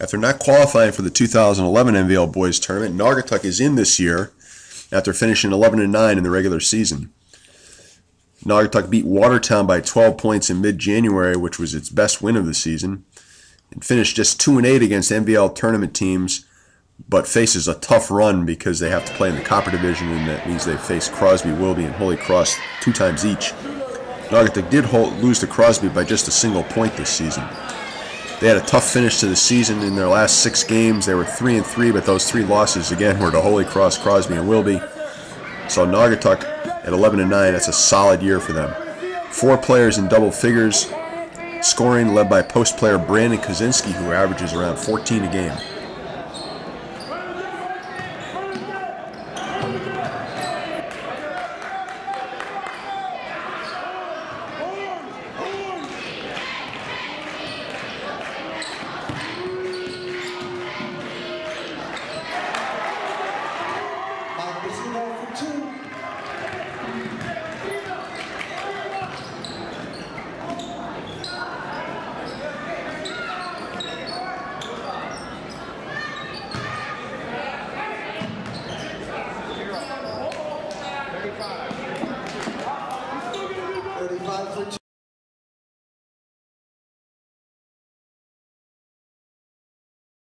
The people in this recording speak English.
After not qualifying for the 2011 NVL Boys Tournament, Naugatuck is in this year after finishing 11 and 9 in the regular season. Naugatuck beat Watertown by 12 points in mid-January, which was its best win of the season, and finished just 2 and 8 against NVL tournament teams, but faces a tough run because they have to play in the Copper Division, and that means they face Crosby, Wilby, and Holy Cross two times each. Naugatuck did hold, lose to Crosby by just a single point this season. They had a tough finish to the season in their last six games. They were three and three, but those three losses again were to Holy Cross, Crosby, and Wilby. So Naugatuck at 11 and 9, that's a solid year for them. Four players in double figures, scoring led by post player Brandon Kaczynski, who averages around 14 a game. 35. 35 for two.